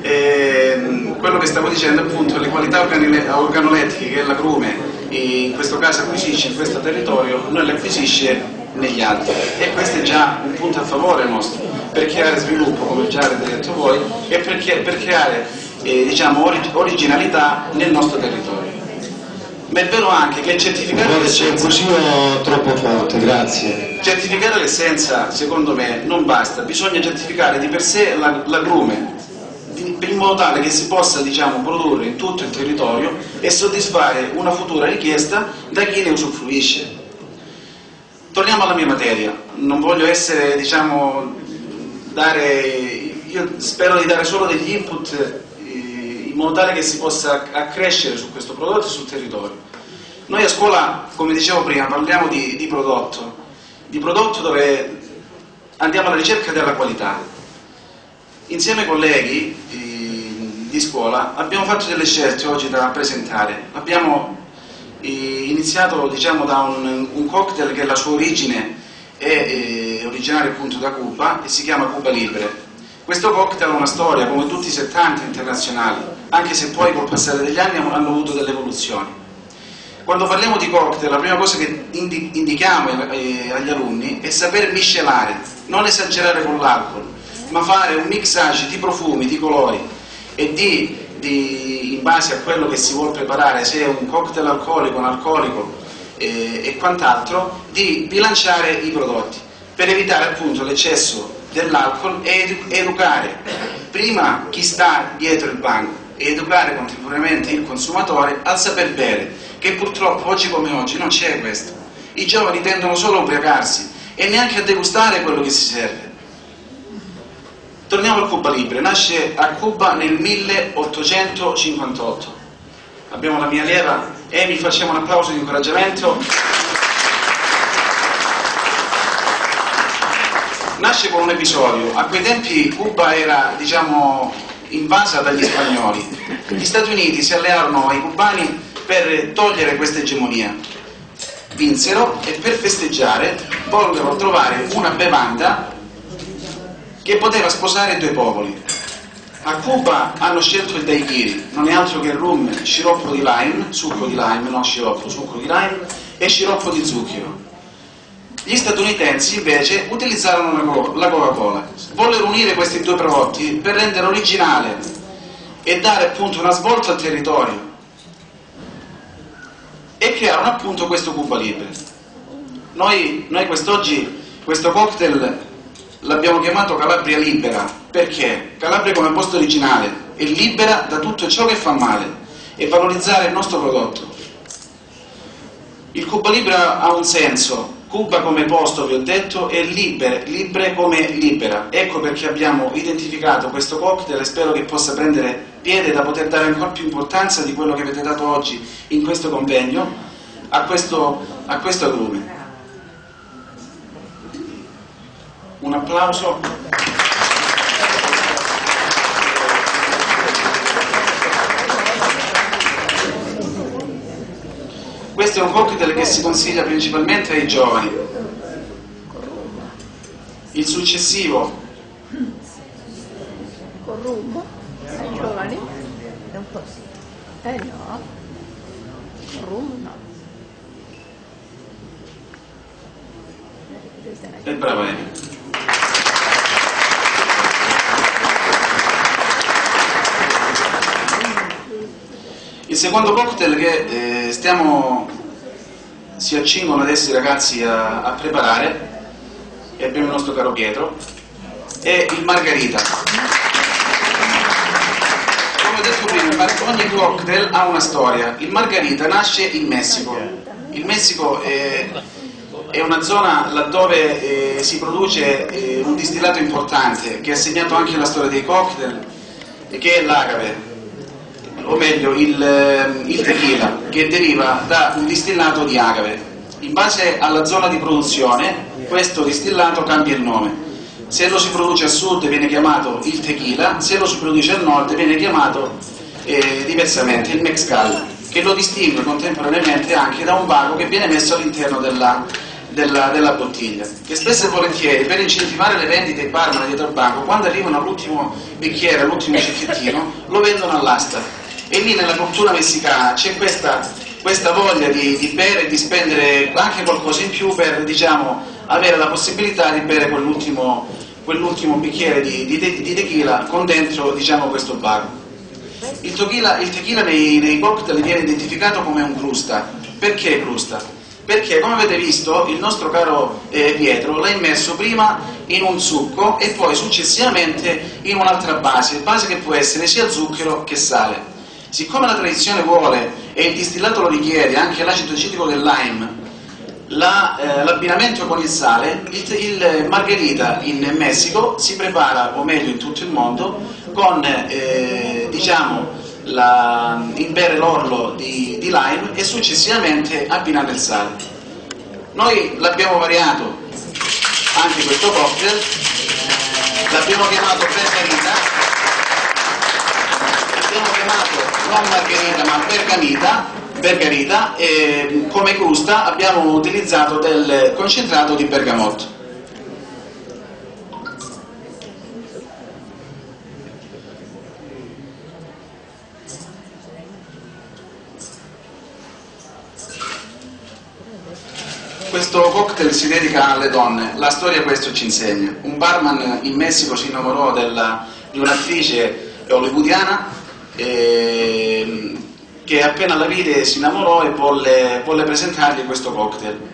Ehm, quello che stavo dicendo appunto le qualità organolettiche che l'agrume in questo caso acquisisce in questo territorio non le acquisisce negli altri e questo è già un punto a favore nostro per creare sviluppo come già avete detto voi e per, per creare eh, diciamo, ori- originalità nel nostro territorio ma è vero anche che certificare l'essenza troppo forte, grazie. Certificare l'essenza, secondo me, non basta, bisogna certificare di per sé la- l'agrume, in modo tale che si possa diciamo, produrre in tutto il territorio e soddisfare una futura richiesta da chi ne usufruisce. Torniamo alla mia materia, non voglio essere, diciamo, dare, io spero di dare solo degli input in modo tale che si possa accrescere su questo prodotto e sul territorio. Noi a scuola, come dicevo prima, parliamo di, di prodotto, di prodotto dove andiamo alla ricerca della qualità. Insieme ai colleghi eh, di scuola abbiamo fatto delle scelte oggi da presentare. Abbiamo eh, iniziato diciamo, da un, un cocktail che la sua origine è eh, originaria appunto da Cuba e si chiama Cuba Libre. Questo cocktail ha una storia come tutti i 70 internazionali, anche se poi col passare degli anni hanno avuto delle evoluzioni. Quando parliamo di cocktail, la prima cosa che indi- indichiamo eh, agli alunni è saper miscelare, non esagerare con l'alcol, ma fare un mixage di profumi, di colori e di, di- in base a quello che si vuole preparare, se è un cocktail alcolico, un alcolico eh, e quant'altro, di bilanciare i prodotti per evitare appunto l'eccesso dell'alcol e edu- educare prima chi sta dietro il banco e educare contemporaneamente il consumatore al saper bere, che purtroppo oggi come oggi non c'è questo. I giovani tendono solo a ubriacarsi e neanche a degustare quello che si serve. Torniamo al Cuba Libre, nasce a Cuba nel 1858. Abbiamo la mia lieva Emi, facciamo un applauso di incoraggiamento. Nasce con un episodio, a quei tempi Cuba era diciamo invasa dagli spagnoli, gli Stati Uniti si allearono ai cubani per togliere questa egemonia, vinsero e per festeggiare vollero trovare una bevanda che poteva sposare due popoli. A Cuba hanno scelto il daiquiri, non è altro che rum, sciroppo di lime, succo di lime, non sciroppo, succo di lime e sciroppo di zucchero. Gli statunitensi invece utilizzarono la Co- la Coca-Cola. Vollero unire questi due prodotti per rendere originale e dare appunto una svolta al territorio e crearono appunto questo Cuba Libre. Noi, noi quest'oggi questo cocktail l'abbiamo chiamato Calabria Libera perché Calabria come posto originale è libera da tutto ciò che fa male e valorizzare il nostro prodotto. Il Cuba Libera ha un senso, Cuba come posto, vi ho detto, è libere, libre come libera. Ecco perché abbiamo identificato questo cocktail e spero che possa prendere piede da poter dare ancora più importanza di quello che avete dato oggi in questo convegno a questo, a questo agrume. Un applauso. Questo è un cocktail che si consiglia principalmente ai giovani. Il successivo con rum ai giovani è un po' sì. Eh no, rum no. è brava Emi. Il secondo cocktail che eh, stiamo, si accingono adesso i ragazzi a, a preparare, e abbiamo il nostro caro Pietro, è il Margarita. Come detto prima, ogni cocktail ha una storia. Il Margarita nasce in Messico. Il Messico è, è una zona laddove eh, si produce eh, un distillato importante che ha segnato anche la storia dei cocktail, che è l'agave o meglio il, eh, il tequila, che deriva da un distillato di agave. In base alla zona di produzione, questo distillato cambia il nome. Se lo si produce a sud viene chiamato il tequila, se lo si produce al nord viene chiamato eh, diversamente il mezcal, che lo distingue contemporaneamente anche da un bago che viene messo all'interno della, della, della, bottiglia. Che spesso e volentieri per incentivare le vendite ai barman dietro al banco, quando arrivano all'ultimo bicchiere, all'ultimo cicchettino, lo vendono all'asta e lì nella cultura messicana c'è questa, questa voglia di, di, bere e di spendere anche qualcosa in più per diciamo, avere la possibilità di bere quell'ultimo, quell'ultimo bicchiere di, di, di, tequila con dentro diciamo, questo bar. Il tequila, il tequila nei, nei, cocktail viene identificato come un crusta. Perché crusta? Perché come avete visto il nostro caro eh, Pietro l'ha immerso prima in un succo e poi successivamente in un'altra base, base che può essere sia zucchero che sale. Siccome la tradizione vuole e il distillato lo richiede, anche l'acido citico del lime, la, eh, l'abbinamento con il sale, il, il, margherita in Messico si prepara, o meglio in tutto il mondo, con eh, diciamo, la, il bere l'orlo di, di lime e successivamente abbinare il sale. Noi l'abbiamo variato anche questo cocktail, l'abbiamo chiamato Margherita l'abbiamo chiamato non margherita ma bergamita, bergarita e come crusta abbiamo utilizzato del concentrato di bergamotto. Questo cocktail si dedica alle donne, la storia questo ci insegna. Un barman in Messico si innamorò della, di un'attrice hollywoodiana eh, che appena la vide si innamorò e volle, volle presentargli questo cocktail.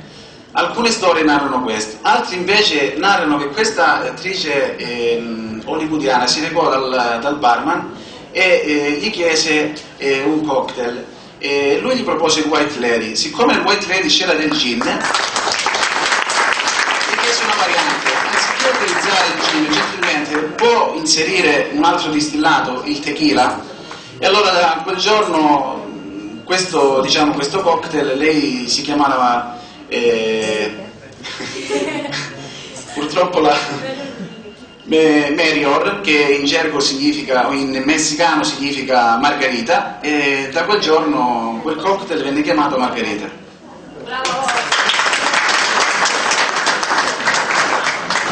Alcune storie narrano questo, altre invece narrano che questa attrice eh, hollywoodiana si recò dal, dal barman e eh, gli chiese eh, un cocktail. E lui gli propose il White Lady. Siccome il White Lady c'era del gin, gli chiese una variante. Anziché utilizzare il gin, gentilmente può inserire un altro distillato, il tequila, e allora quel giorno questo, diciamo, questo cocktail lei si chiamava eh, purtroppo la Merior che in gergo significa o in messicano significa margarita e da quel giorno quel cocktail venne chiamato margarita.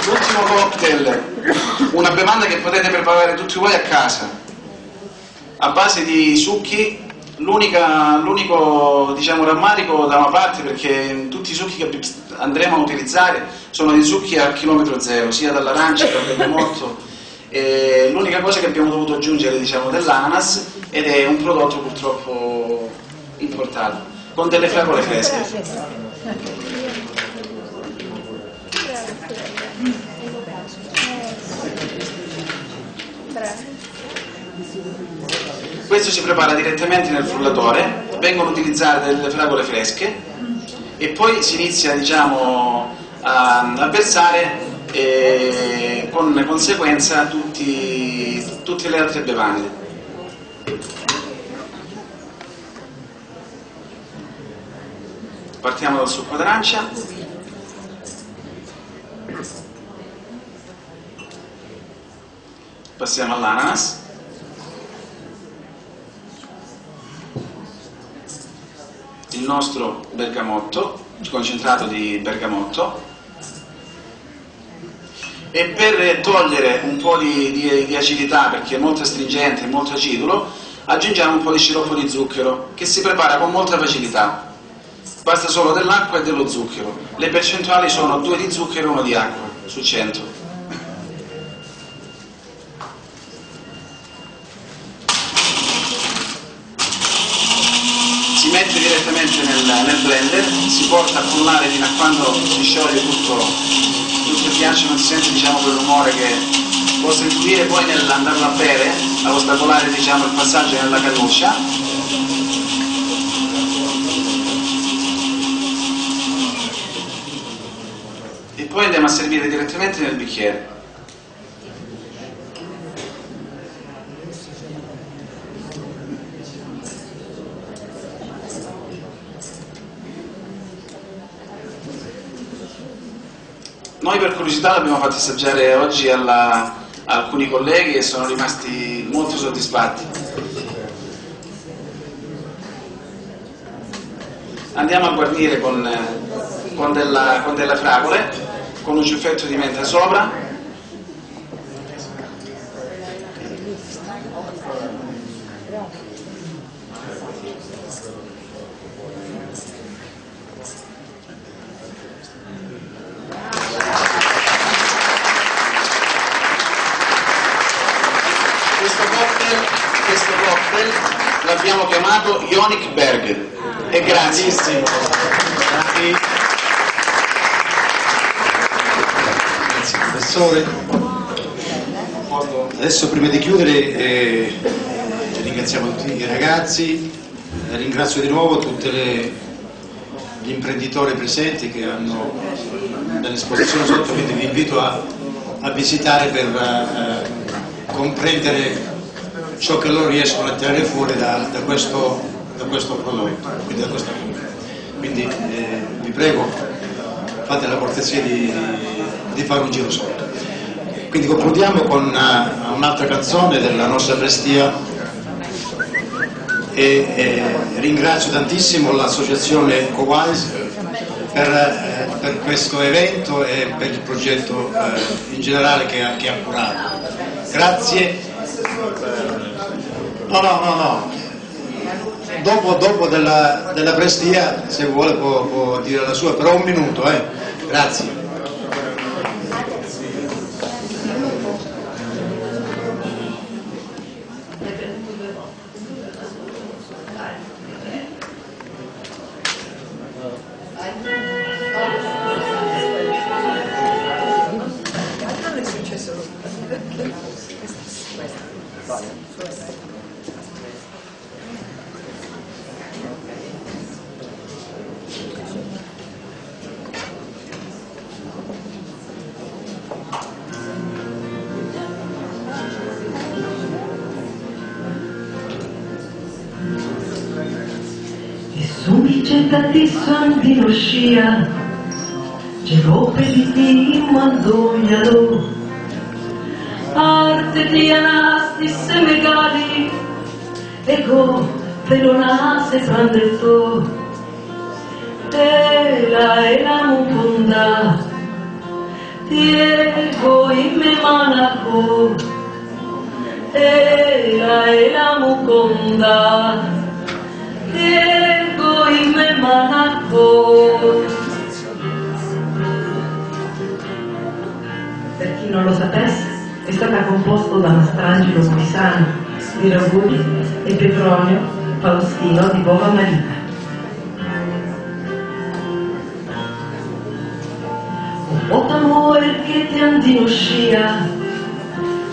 L'ultimo cocktail, una bevanda che potete preparare tutti voi a casa, a base di succhi l'unico diciamo, rammarico da una parte perché tutti i succhi che andremo a utilizzare sono dei succhi a chilometro zero sia dall'arancia che dal bergamotto l'unica cosa che abbiamo dovuto aggiungere diciamo, dell'ananas ed è un prodotto purtroppo importato con delle fragole fresche Questo si prepara direttamente nel frullatore, vengono utilizzate delle fragole fresche e poi si inizia diciamo, a, a versare eh, con conseguenza tutti, tutte le altre bevande. Partiamo dal succo d'arancia. Passiamo all'ananas. Il nostro bergamotto, concentrato di bergamotto. E per togliere un po' di, di, di acidità perché è molto astringente molto acidulo aggiungiamo un po' di sciroppo di zucchero che si prepara con molta facilità. Basta solo dell'acqua e dello zucchero. Le percentuali sono 2 di zucchero e 1 di acqua su 100 si direttamente nel, nel blender, si porta a frullare fino a quando si scioglie tutto, tutto il ghiaccio, non si sente diciamo, quel rumore che possa influire poi nell'andarlo a bere, a ostacolare diciamo, il passaggio nella cannuccia. E poi andiamo a servire direttamente nel bicchiere. Noi per curiosità l'abbiamo fatto assaggiare oggi alla, a alcuni colleghi e sono rimasti molto soddisfatti. Andiamo a guarnire con, con, della, con delle fragole, con un ciuffetto di menta sopra. Questo cocktail, questo cocktail l'abbiamo chiamato Ionic Burger e grazie. Grazie. Grazie professore. Adesso prima di chiudere eh, ringraziamo tutti i ragazzi, eh, ringrazio di nuovo tutti gli imprenditori presenti che hanno dell'esposizione sotto, quindi vi invito a, a visitare per eh, comprendere ciò che loro riescono a tirare fuori da, da questo, da questo prodotto, quindi da questa quindi eh, vi prego fate la cortesia di, di fare un giro sotto. Quindi concludiamo con uh, un'altra canzone della nostra Prestia e eh, ringrazio tantissimo l'associazione Cowise per, eh, per, questo evento e per il progetto eh, in generale che che ha curato. Grazie. No, no, no, no. Dopo, dopo della, della, prestia, se vuole può, può, dire la sua, però un minuto, eh. Grazie.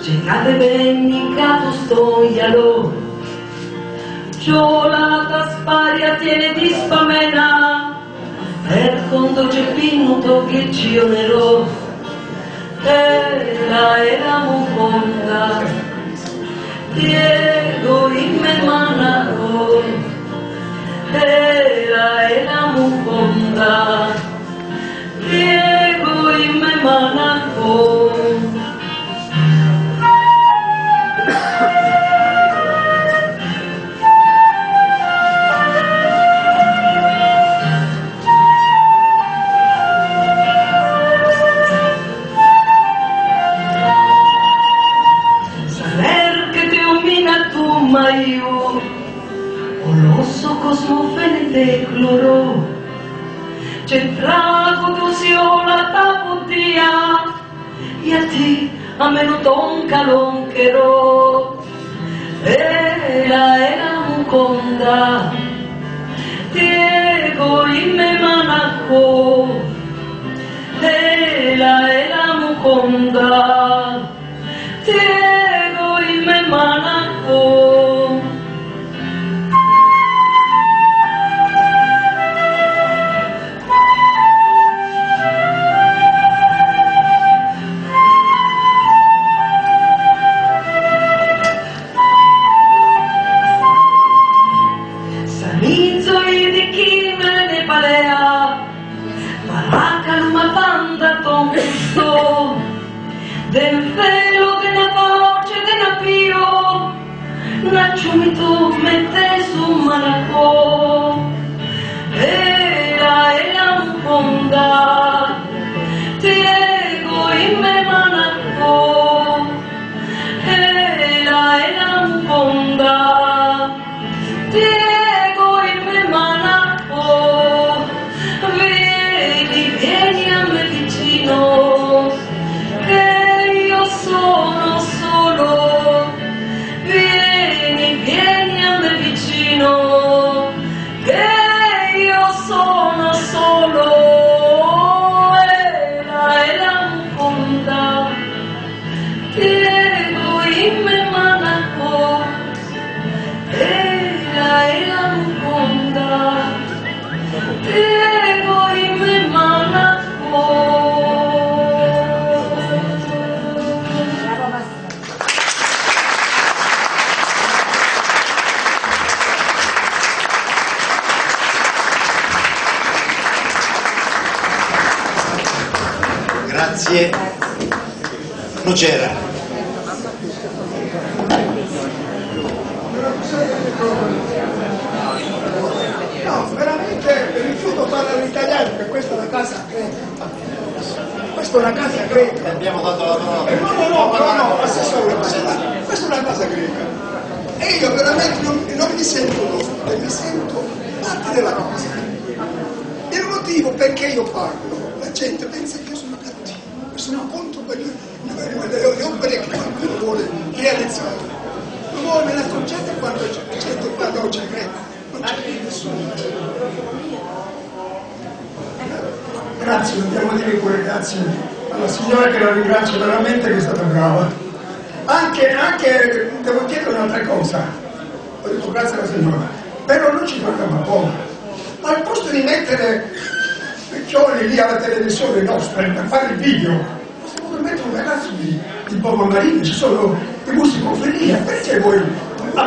Cercate bene capo stoialo, Ciolata sparia tiene di spamena, per conto c'è pinuto che ci onerò, era era muconda, Diego in me manaro, era era muconda, Diego in me manaro. Cosmofene te cloro, Centrago tu siola taputia, E a ti a meno ton calonchero, Era era muconda, Diego in me manaco, Era era muconda, Diego y me manacó. Su malacò, era e la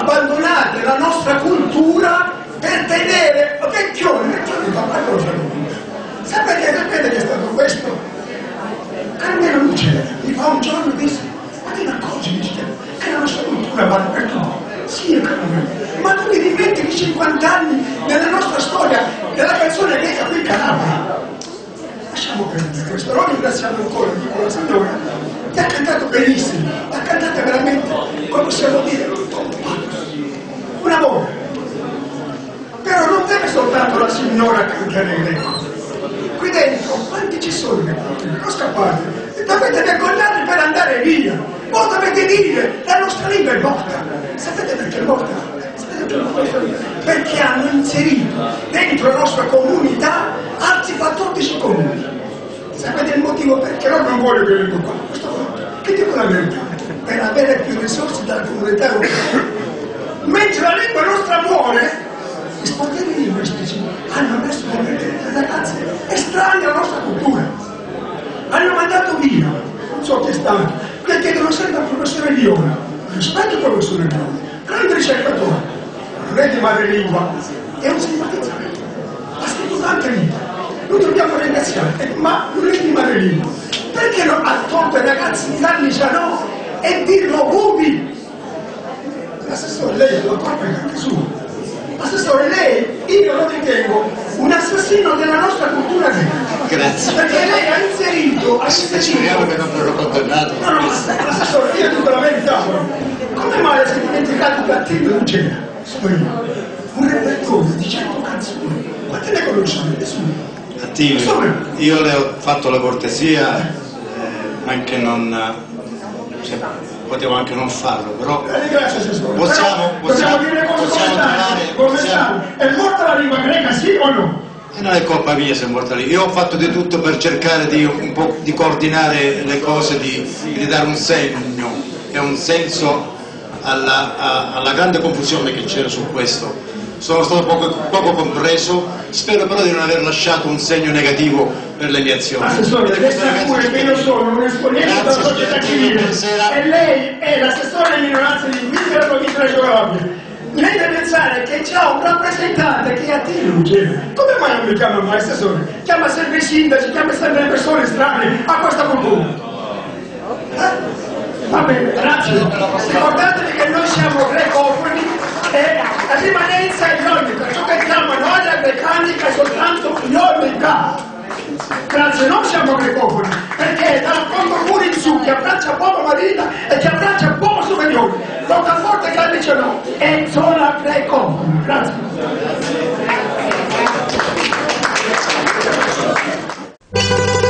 abbandonate la nostra cultura per tenere vecchioni, vecchioni fa una cosa Sapete, sapete che è stato questo? Carmelo Lucera mi fa un giorno e disse, ma ti accorgi dice, che la nostra cultura vale per tutti? Sì, è ma tu mi dimentichi 50 anni nella nostra storia della canzone greca qui in. Lasciamo perdere questo, noi ringraziamo ancora di quella signora che ha cantato benissimo, ha cantato veramente, come possiamo dire. Un amore. Però non deve soltanto la signora cantare in greco. Qui dentro quanti ci sono non scappate? E dovete vergognarvi per andare via. Voi dovete dire la nostra lingua è morta. Sapete perché è morta? Sapete perché è morta? Perché hanno inserito dentro la nostra comunità altri 14 comuni. Sapete il motivo perché loro non vogliono vengo qua? Questo qua. Che dico la verità? Per avere più risorse dalla comunità europea. Mentre la lingua nostra muore, gli sportelli linguistici hanno messo delle ragazze estranee alla nostra cultura. Hanno mandato via, non so chi è stato, perché chiedono sempre al professore Liona. Rispetto al professore Liona, grande ricercatore, non è di madrelingua, è un simpatizzante. Ha scritto tante vite. Lo dobbiamo ringraziare, ma non è di madrelingua. Perché non ha tolto ai ragazzi di dargli Janò e dirlo Bubi? L'assessore, lei colpa è anche sua. Assessore, lei, io lo ritengo un assassino della nostra cultura. Grazie. Perché lei ha inserito, inserito... Speriamo che non verrò condannato. No, no, assessore, io dico la verità. Come mai si è dimenticato Cattivo non c'era? Sono io. Un repertorio di cento canzoni. Quante ne conosciamo? Nessuno. Attivo, io le ho fatto la cortesia, eh, anche non... cioè, potevo anche non farlo, però assessore. Possiamo- possiamo- dobbiamo dire come possiamo trovare- possiamo-? È morta la lingua greca, sì o no? E non è colpa mia se è morta lì. Io ho fatto di tutto per cercare di, un po' di coordinare le cose, di, di dare un segno. e un senso alla, a, alla grande confusione che c'era su questo. Sono stato poco, poco, compreso, spero però di non aver lasciato un segno negativo per le mie azioni. Assessore, sa pure che io sono un esponente della società civile e lei è l'assessore di minoranza linguistica della provincia di Calabria. Lei deve pensare che c'è un rappresentante che a te luce. Come mai non mi chiama mai assessore? Chiama sempre i sindaci, chiama sempre le persone strane a questa cultura. Eh? Va bene, grazie. Ricordatevi che noi siamo grecofoni e la rimanenza è ionica, ciò che chiamano aria grecanica è soltanto ionica. Grazie, non siamo grecofoni, perché dal fondo pure in su chi abbraccia Bobo Marina e chi abbraccia Bobo Superiore, roccaforte che dice no, è zona grecofoni. Grazie. ti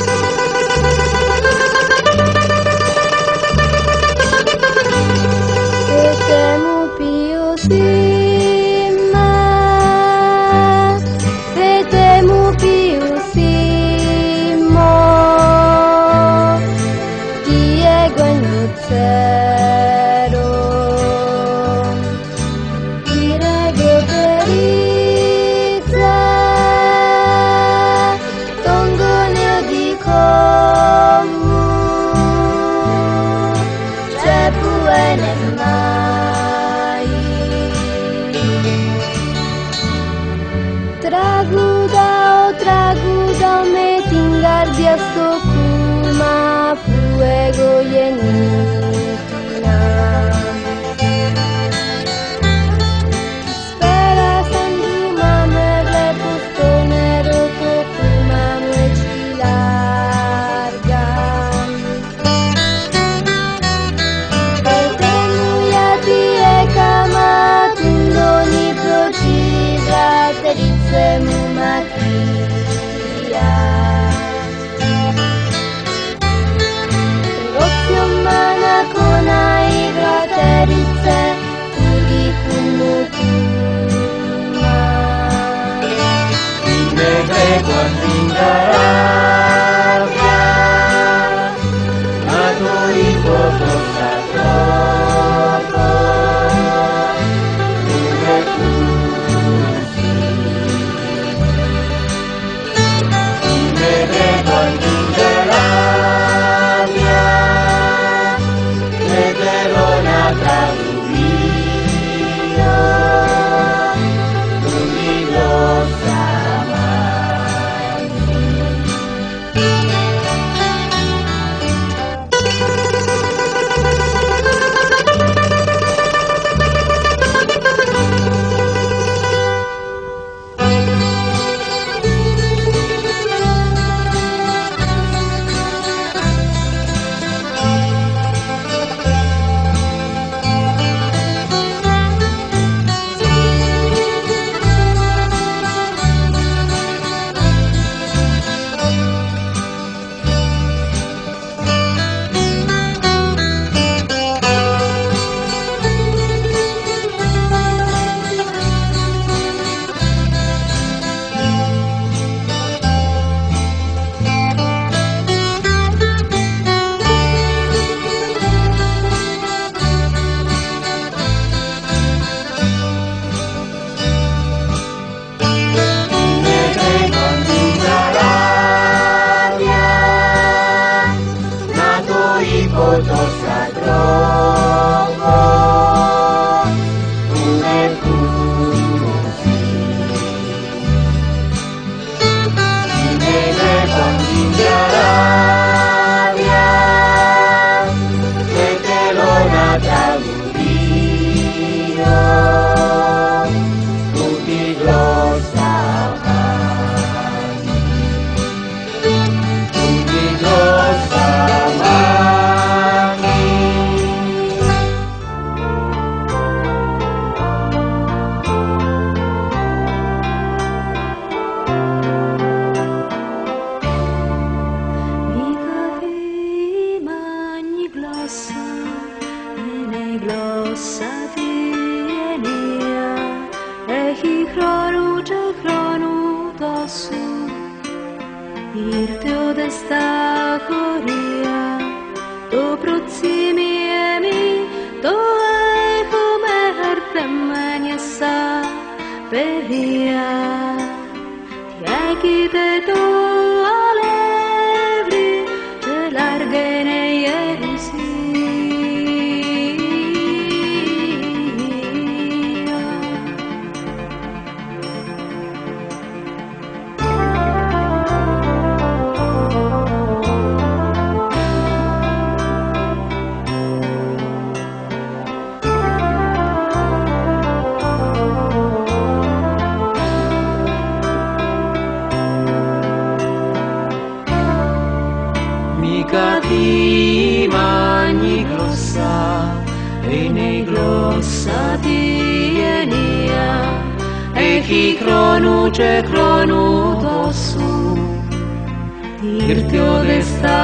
irteo desta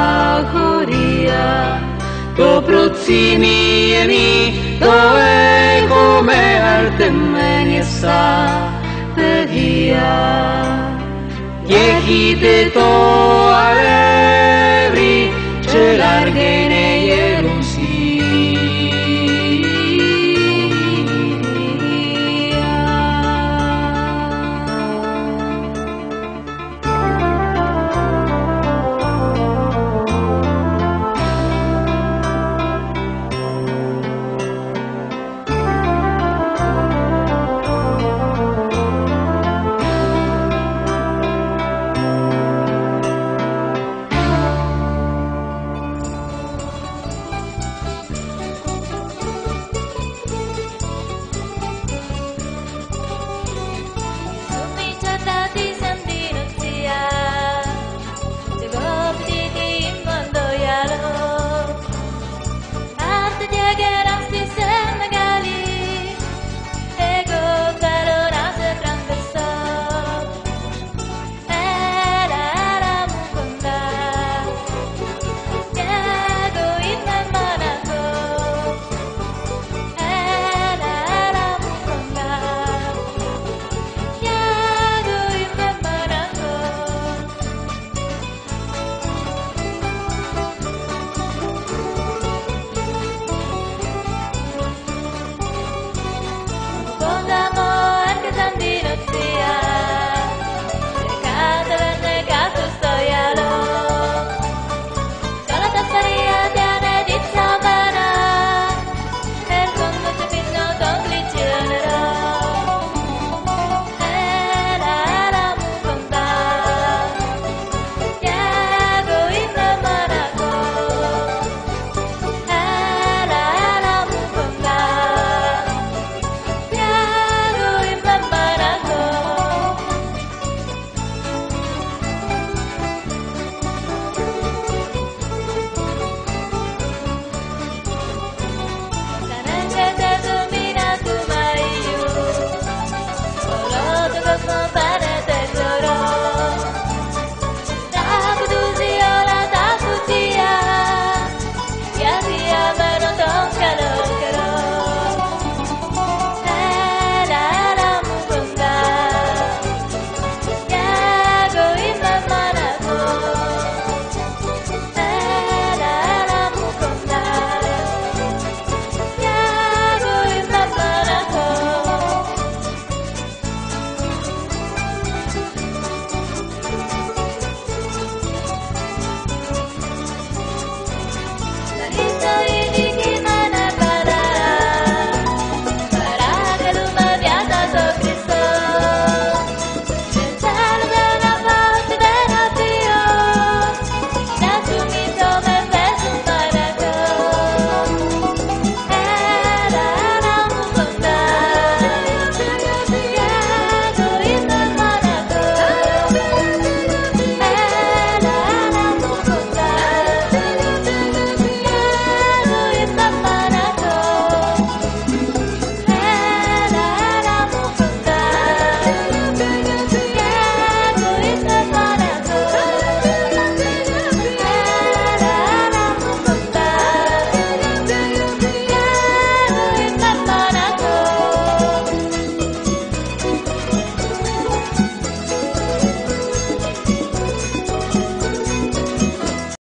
joria to protzimi eni to ego me arten meniesa tegia jehide to arebri txelargei